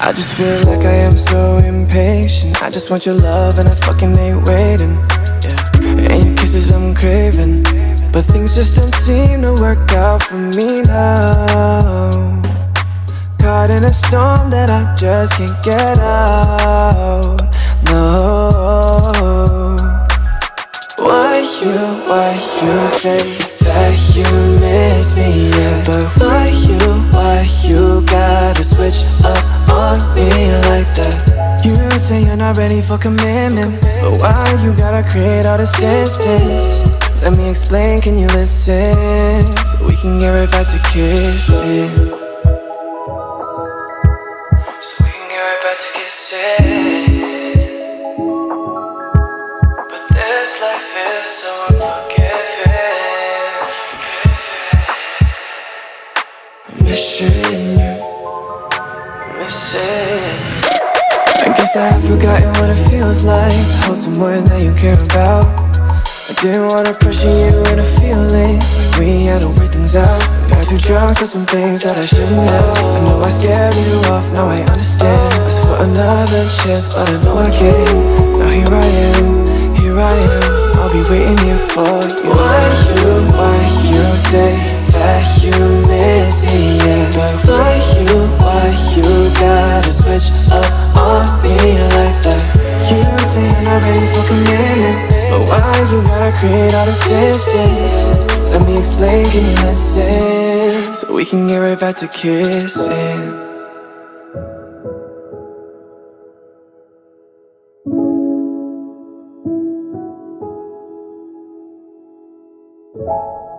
I just feel like I am so impatient. I just want your love and I fucking ain't waiting Yeah, and your kisses I'm craving But things just don't seem to work out for me now. Caught in a storm that I just can't get out No. Why you, why you say that you miss me, yeah? But why you, why you gotta switch me like that. You say you're not ready for commitment But why you gotta create all this distance? Let me explain, can you listen? So we can get right back to kissing. So we can get right back to kissing. But this life is so unforgiving. I'm I guess I have forgotten what it feels like. To hold someone that you care about. I didn't wanna pressure you into feeling. Like we had to work things out. Got too drunk, said some things that I shouldn't have. I know I scared you off, now I understand. Asked for another chance, but I know I can't. Now here I am, here I am. I'll be waiting here for you, second But why you gotta create all this distance? Let me explain, can you listen? So we can get right back to kissing Thank